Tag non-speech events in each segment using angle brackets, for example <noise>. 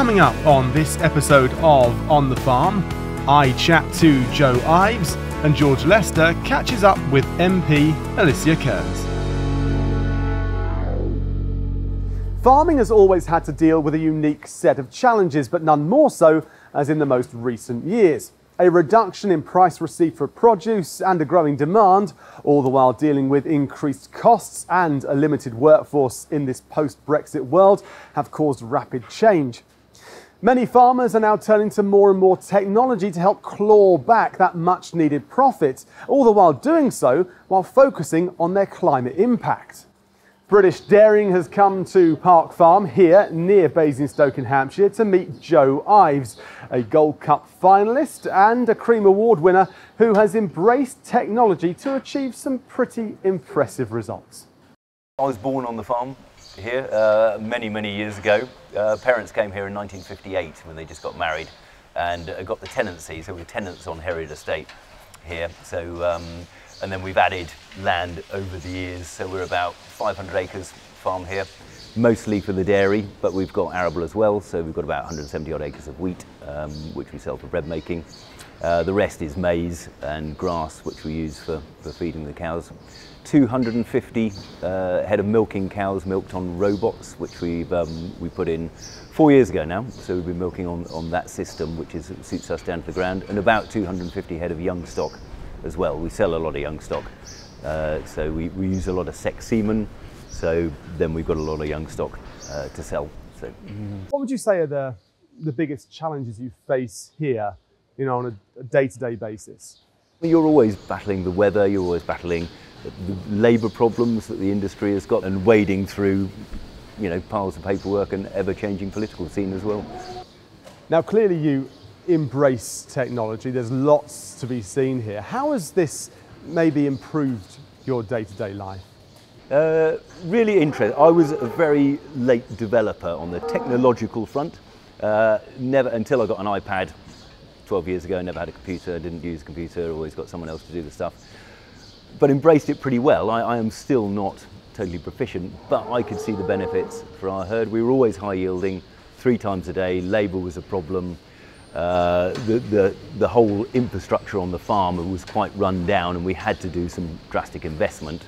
Coming up on this episode of On the Farm, I chat to Joe Ives and George Lester catches up with MP Alicia Kearns. Farming has always had to deal with a unique set of challenges, but none more so as in the most recent years. A reduction in price received for produce and a growing demand, all the while dealing with increased costs and a limited workforce in this post Brexit world, have caused rapid change. Many farmers are now turning to more and more technology to help claw back that much needed profit, all the while doing so while focusing on their climate impact. British Dairying has come to Park Farm here near Basingstoke in Hampshire to meet Joe Ives, a Gold Cup finalist and a Cream Award winner who has embraced technology to achieve some pretty impressive results. I was born on the farm here uh, many, many years ago. Uh, parents came here in 1958 when they just got married and uh, got the tenancy, so we're tenants on Herriard Estate here. So um, and then we've added land over the years, so we're about 500 acres farm here, mostly for the dairy, but we've got arable as well, so we've got about 170 odd acres of wheat, um, which we sell for bread making. Uh, the rest is maize and grass, which we use for, for feeding the cows. 250 uh, head of milking cows milked on robots, which we've um, we put in four years ago now. So we've been milking on, on that system, which is, suits us down to the ground, and about 250 head of young stock as well. We sell a lot of young stock. Uh, so we, we use a lot of sex semen. So then we've got a lot of young stock uh, to sell. So. What would you say are the, the biggest challenges you face here, you know, on a day-to-day basis? You're always battling the weather, you're always battling the labour problems that the industry has got and wading through you know, piles of paperwork and ever-changing political scene as well. Now clearly you embrace technology. There's lots to be seen here. How has this maybe improved your day-to-day life? Uh, really interesting. I was a very late developer on the technological front. Uh, never until I got an iPad 12 years ago. Never had a computer. Didn't use a computer. Always got someone else to do the stuff. But embraced it pretty well. I, I am still not totally proficient, but I could see the benefits for our herd. We were always high yielding, three times a day. Labour was a problem. Uh, the, the, the whole infrastructure on the farm was quite run down and we had to do some drastic investment.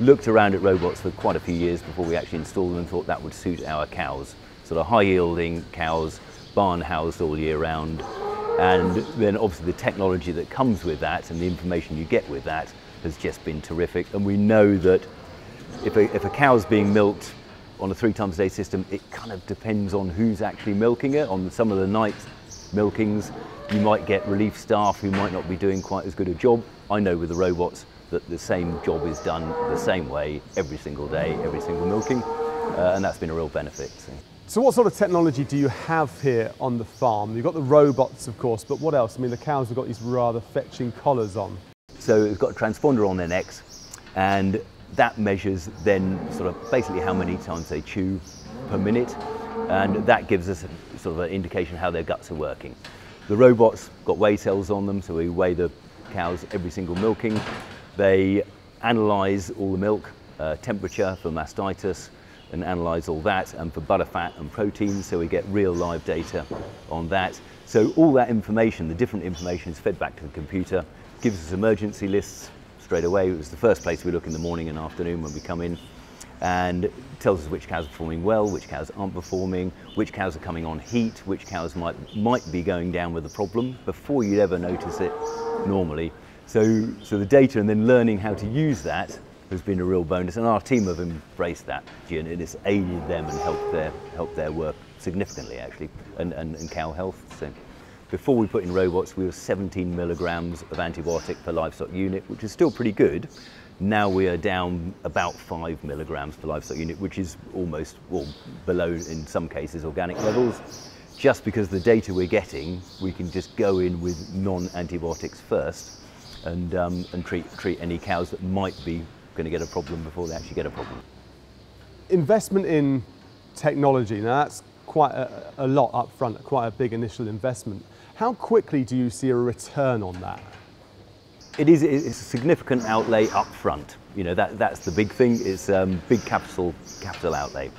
Looked around at robots for quite a few years before we actually installed them and thought that would suit our cows. Sort of high yielding cows, barn housed all year round. And then obviously the technology that comes with that and the information you get with that has just been terrific. And we know that if a, if a cow's being milked on a three times a day system, it kind of depends on who's actually milking it. On some of the night milkings. You might get relief staff who might not be doing quite as good a job. I know with the robots that the same job is done the same way every single day, every single milking, uh, and that's been a real benefit. So. So. what sort of technology do you have here on the farm? You've got the robots, of course, but what else? I mean, the cows have got these rather fetching collars on. So it's got a transponder on their necks, and that measures then sort of basically how many times they chew per minute, and that gives us a, sort of an indication how their guts are working. The robots got weigh cells on them, so we weigh the cows every single milking. They analyse all the milk, uh, temperature for mastitis, and analyse all that, and for butter fat and protein, so we get real live data on that. So all that information, the different information is fed back to the computer, gives us emergency lists straight away. It was the first place we look in the morning and afternoon when we come in and tells us which cows are performing well, which cows aren't performing, which cows are coming on heat, which cows might, might be going down with a problem before you'd ever notice it normally. So, so the data and then learning how to use that has been a real bonus and our team have embraced that and it's aided them and helped their, helped their work significantly actually and, and, and cow health. So before we put in robots we were 17 milligrams of antibiotic per livestock unit which is still pretty good now we are down about five milligrams per livestock unit, which is almost, well, below in some cases organic levels. Just because the data we're getting, we can just go in with non-antibiotics first and, um, and treat, treat any cows that might be going to get a problem before they actually get a problem. Investment in technology, now that's quite a, a lot up front, quite a big initial investment. How quickly do you see a return on that? It is it's a significant outlay up front. You know, that, that's the big thing, it's um, big capital, capital outlay.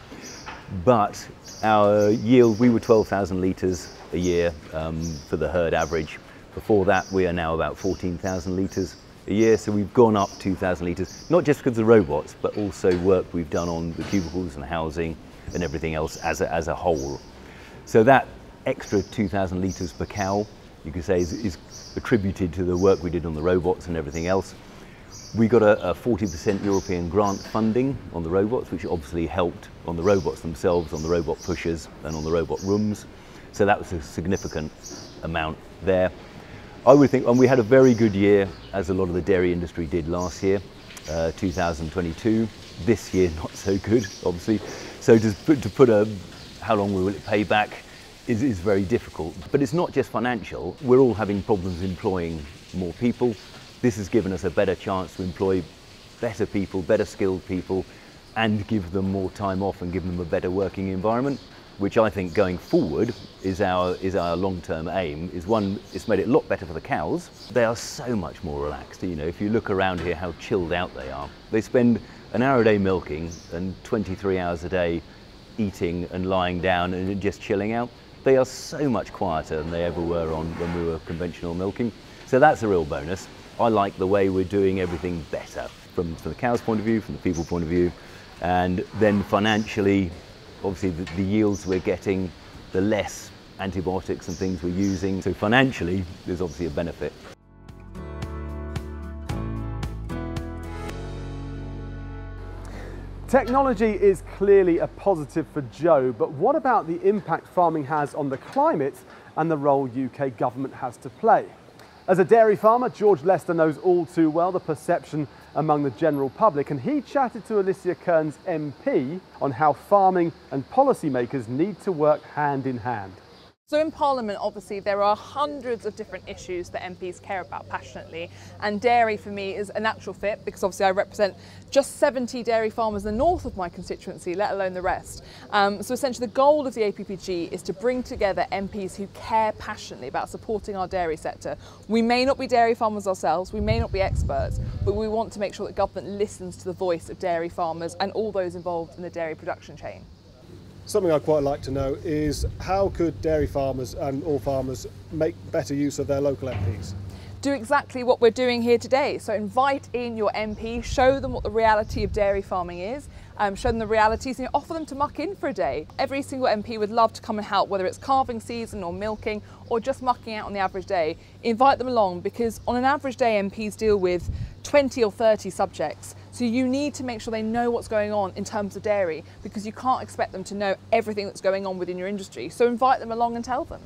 but our yield, we were 12,000 litres a year um, for the herd average. Before that, we are now about 14,000 litres a year, so we've gone up 2,000 litres, not just because of the robots, but also work we've done on the cubicles and housing and everything else as a, as a whole. So that extra 2,000 litres per cow, you could say, is, is, attributed to the work we did on the robots and everything else. We got a, a 40% European grant funding on the robots, which obviously helped on the robots themselves, on the robot pushers and on the robot rooms. So that was a significant amount there. I would think, and we had a very good year, as a lot of the dairy industry did last year, uh, 2022. This year, <laughs> not so good, obviously. So to put, to put a, how long will it pay back, is, is very difficult. But it's not just financial. We're all having problems employing more people. This has given us a better chance to employ better people, better skilled people, and give them more time off and give them a better working environment which I think going forward is our is our long-term aim. Is one, it's made it a lot better for the cows. They are so much more relaxed. You know, if you look around here, how chilled out they are. They spend an hour a day milking and 23 hours a day eating and lying down and just chilling out. They are so much quieter than they ever were on when we were conventional milking. So that's a real bonus. I like the way we're doing everything better from, from the cow's point of view, from the people point of view, and then financially, obviously the, the yields we're getting, the less antibiotics and things we're using. So financially, there's obviously a benefit. Technology is clearly a positive for Joe, but what about the impact farming has on the climate and the role UK government has to play? As a dairy farmer, George Lester knows all too well the perception among the general public, and he chatted to Alicia Kearns MP on how farming and policymakers need to work hand in hand. So in Parliament, obviously, there are hundreds of different issues that MPs care about passionately, and dairy for me is a natural fit because obviously I represent just 70 dairy farmers in the north of my constituency, let alone the rest. Um, so essentially the goal of the APPG is to bring together MPs who care passionately about supporting our dairy sector. We may not be dairy farmers ourselves, we may not be experts, but we want to make sure that government listens to the voice of dairy farmers and all those involved in the dairy production chain. Something I'd quite like to know is how could dairy farmers and all farmers make better use of their local MPs? do exactly what we're doing here today. So invite in your MP, show them what the reality of dairy farming is, um, show them the realities and offer them to muck in for a day. Every single MP would love to come and help, whether it's calving season or milking or just mucking out on the average day. Invite them along because on an average day MPs deal with 20 or 30 subjects. So you need to make sure they know what's going on in terms of dairy because you can't expect them to know everything that's going on within your industry. So invite them along and tell them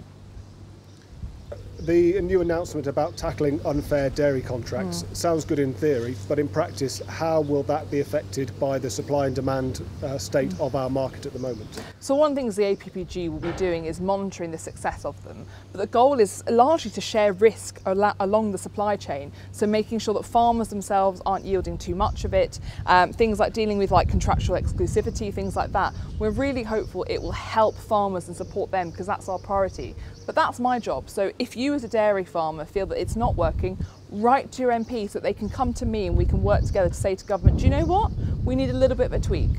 the new announcement about tackling unfair dairy contracts mm. sounds good in theory, but in practice, how will that be affected by the supply and demand uh, state mm. of our market at the moment? So one of the things the APPG will be doing is monitoring the success of them, but the goal is largely to share risk al along the supply chain, so making sure that farmers themselves aren't yielding too much of it, um, things like dealing with like contractual exclusivity, things like that. We're really hopeful it will help farmers and support them because that's our priority. But that's my job. So if you as a dairy farmer feel that it's not working, write to your MP so that they can come to me and we can work together to say to government, do you know what? We need a little bit of a tweak.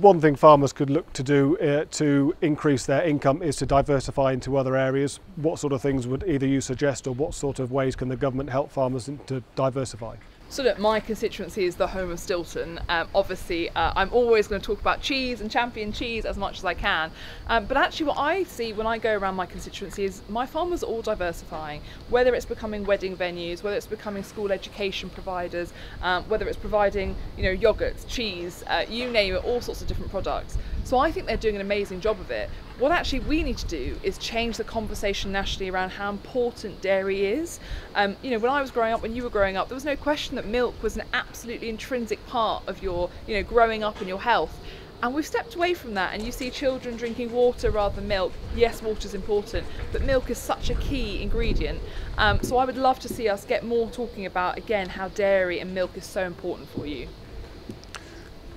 One thing farmers could look to do uh, to increase their income is to diversify into other areas. What sort of things would either you suggest or what sort of ways can the government help farmers to diversify? So look, my constituency is the home of Stilton. Um, obviously, uh, I'm always going to talk about cheese and champion cheese as much as I can. Um, but actually, what I see when I go around my constituency is my farmers are all diversifying. Whether it's becoming wedding venues, whether it's becoming school education providers, um, whether it's providing, you know, yogurts, cheese, uh, you name it, all sorts of different products. So I think they're doing an amazing job of it. What actually we need to do is change the conversation nationally around how important dairy is. Um, you know, when I was growing up, when you were growing up, there was no question that milk was an absolutely intrinsic part of your, you know, growing up and your health. And we've stepped away from that, and you see children drinking water rather than milk. Yes, water is important, but milk is such a key ingredient. Um, so I would love to see us get more talking about, again, how dairy and milk is so important for you.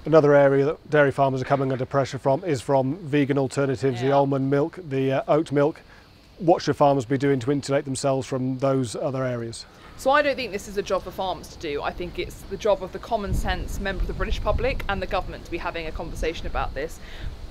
Another area that dairy farmers are coming under pressure from is from vegan alternatives, yeah. the almond milk, the uh, oat milk. What should farmers be doing to insulate themselves from those other areas? So I don't think this is a job for farmers to do. I think it's the job of the common sense member of the British public and the government to be having a conversation about this.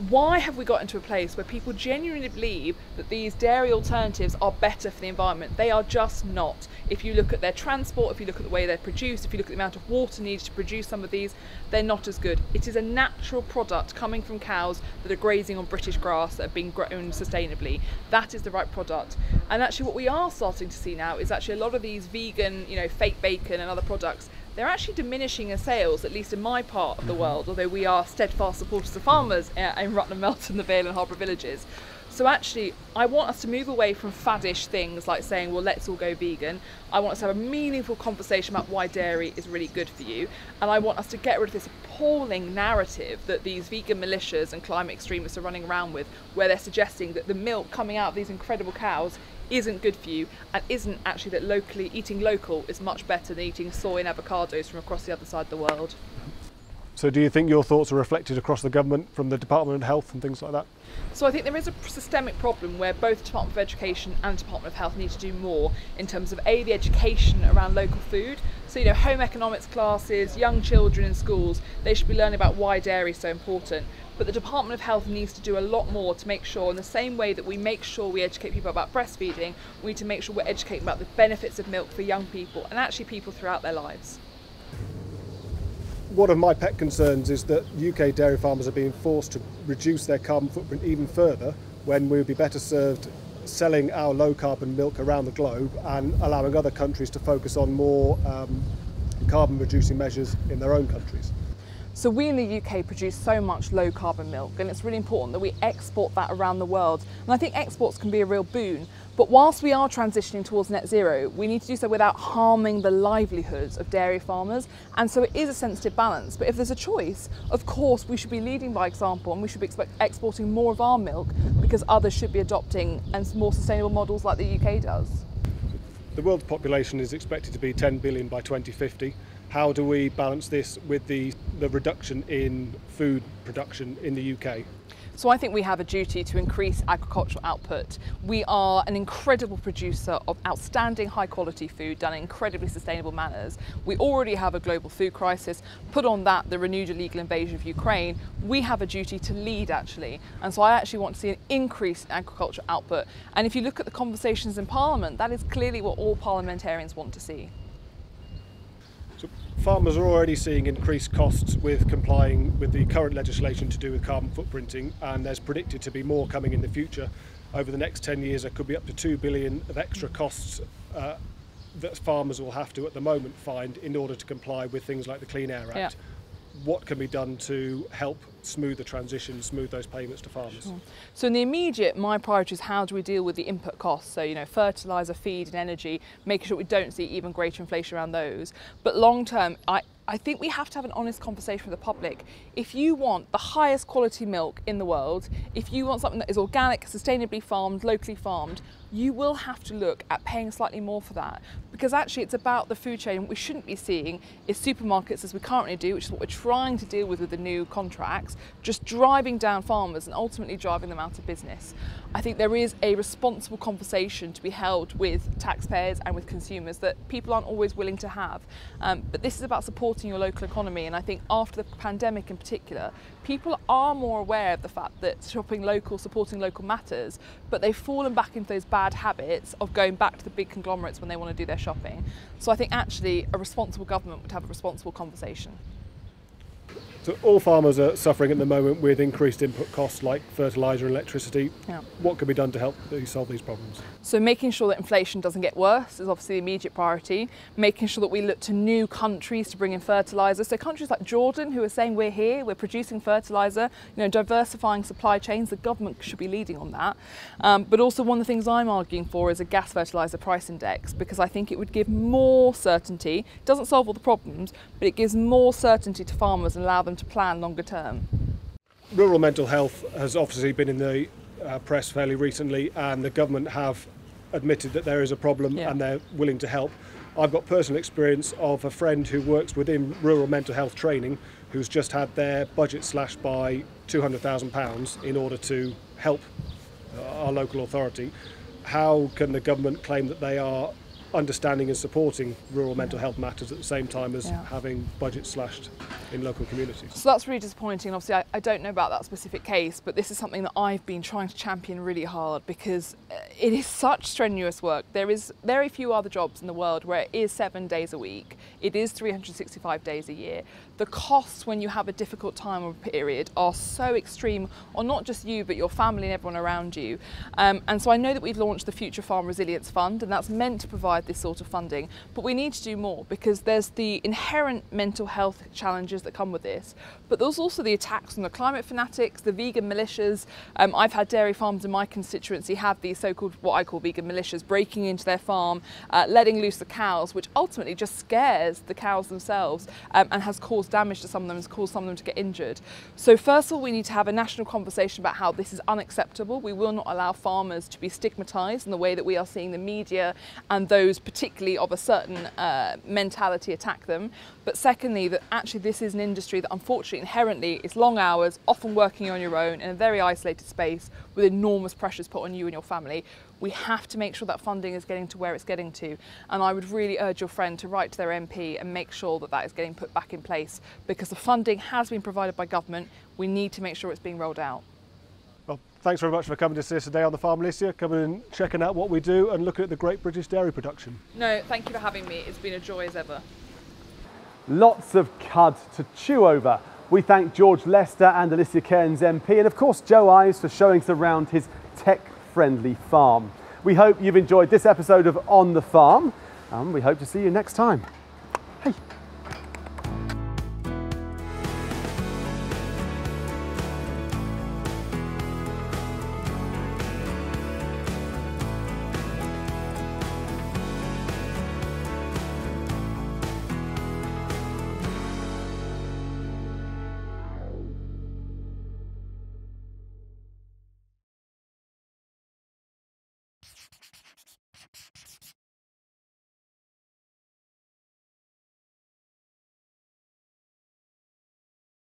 Why have we got into a place where people genuinely believe that these dairy alternatives are better for the environment? They are just not. If you look at their transport, if you look at the way they're produced, if you look at the amount of water needed to produce some of these, they're not as good. It is a natural product coming from cows that are grazing on British grass that have been grown sustainably. That is the right product. And actually what we are starting to see now is actually a lot of these vegan, you know, fake bacon and other products they're actually diminishing in sales, at least in my part of the world, although we are steadfast supporters of farmers uh, in Rutland, Melton, the Vale and Harborough villages. So actually, I want us to move away from faddish things like saying, well, let's all go vegan. I want us to have a meaningful conversation about why dairy is really good for you. And I want us to get rid of this appalling narrative that these vegan militias and climate extremists are running around with, where they're suggesting that the milk coming out of these incredible cows isn't good for you and isn't actually that locally eating local is much better than eating soy and avocados from across the other side of the world. So do you think your thoughts are reflected across the government from the Department of Health and things like that? So I think there is a systemic problem where both Department of Education and Department of Health need to do more in terms of A, the education around local food. So, you know, home economics classes, young children in schools, they should be learning about why dairy is so important. But the Department of Health needs to do a lot more to make sure, in the same way that we make sure we educate people about breastfeeding, we need to make sure we're educating about the benefits of milk for young people and actually people throughout their lives one of my pet concerns is that UK dairy farmers are being forced to reduce their carbon footprint even further when we would be better served selling our low carbon milk around the globe and allowing other countries to focus on more um, carbon reducing measures in their own countries. So we in the UK produce so much low carbon milk and it's really important that we export that around the world. And I think exports can be a real boon. But whilst we are transitioning towards net zero, we need to do so without harming the livelihoods of dairy farmers. And so it is a sensitive balance. But if there's a choice, of course, we should be leading by example and we should be exporting more of our milk because others should be adopting and more sustainable models like the UK does. The world's population is expected to be 10 billion by 2050 how do we balance this with the, the reduction in food production in the UK? So I think we have a duty to increase agricultural output. We are an incredible producer of outstanding high quality food done in incredibly sustainable manners. We already have a global food crisis. Put on that the renewed illegal invasion of Ukraine, we have a duty to lead actually. And so I actually want to see an increase in agricultural output. And if you look at the conversations in Parliament, that is clearly what all parliamentarians want to see. Farmers are already seeing increased costs with complying with the current legislation to do with carbon footprinting, and there's predicted to be more coming in the future. Over the next 10 years, there could be up to 2 billion of extra costs uh, that farmers will have to at the moment find in order to comply with things like the Clean Air Act. Yeah what can be done to help smooth the transition, smooth those payments to farmers? Sure. So in the immediate, my priority is how do we deal with the input costs? So, you know, fertiliser, feed and energy, making sure we don't see even greater inflation around those. But long term, I, I think we have to have an honest conversation with the public. If you want the highest quality milk in the world, if you want something that is organic, sustainably farmed, locally farmed, you will have to look at paying slightly more for that because actually it's about the food chain. What we shouldn't be seeing is supermarkets as we currently do, which is what we're trying to deal with with the new contracts, just driving down farmers and ultimately driving them out of business. I think there is a responsible conversation to be held with taxpayers and with consumers that people aren't always willing to have. Um, but this is about supporting your local economy and I think after the pandemic in particular, people are more aware of the fact that shopping local, supporting local matters, but they've fallen back into those bad habits of going back to the big conglomerates when they want to do their shopping. So I think actually a responsible government would have a responsible conversation. So all farmers are suffering at the moment with increased input costs like fertiliser and electricity. Yeah. What can be done to help solve these problems? So making sure that inflation doesn't get worse is obviously the immediate priority. Making sure that we look to new countries to bring in fertiliser. So countries like Jordan who are saying we're here, we're producing fertiliser, you know, diversifying supply chains, the government should be leading on that. Um, but also one of the things I'm arguing for is a gas fertiliser price index because I think it would give more certainty, it doesn't solve all the problems, but it gives more certainty to farmers and allow them to plan longer term? Rural mental health has obviously been in the uh, press fairly recently, and the government have admitted that there is a problem yeah. and they're willing to help. I've got personal experience of a friend who works within rural mental health training who's just had their budget slashed by £200,000 in order to help uh, our local authority. How can the government claim that they are understanding and supporting rural mental health matters at the same time as Yeah. having budgets slashed in local communities. So that's really disappointing. Obviously, I, I don't know about that specific case, but this is something that I've been trying to champion really hard because uh, it is such strenuous work. There is very few other jobs in the world where it is seven days a week. It is 365 days a year. The costs when you have a difficult time or period are so extreme on not just you, but your family and everyone around you. Um, and so I know that we've launched the Future Farm Resilience Fund, and that's meant to provide this sort of funding. But we need to do more because there's the inherent mental health challenges that come with this, but there's also the attacks on the climate fanatics, the vegan militias. Um, I've had dairy farms in my constituency have these so-called what I call vegan militias breaking into their farm, uh, letting loose the cows, which ultimately just scares the cows themselves um, and has caused damage to some of them, has caused some of them to get injured. So first of all, we need to have a national conversation about how this is unacceptable. We will not allow farmers to be stigmatised in the way that we are seeing the media and those particularly of a certain uh, mentality attack them. But secondly, that actually this is an industry that unfortunately inherently is long hours, often working on your own in a very isolated space with enormous pressures put on you and your family. We have to make sure that funding is getting to where it's getting to. And I would really urge your friend to write to their MP and make sure that that is getting put back in place because the funding has been provided by government. We need to make sure it's being rolled out. Well, thanks very much for coming to see us today on the Farm Alicia, coming and checking out what we do and looking at the great British dairy production. No, thank you for having me. It's been a joy as ever. Lots of cud to chew over. We thank George Lester and Alicia Kearns MP, and of course Joe Ives for showing us around his tech-friendly farm. We hope you've enjoyed this episode of On the Farm, and we hope to see you next time. Hey.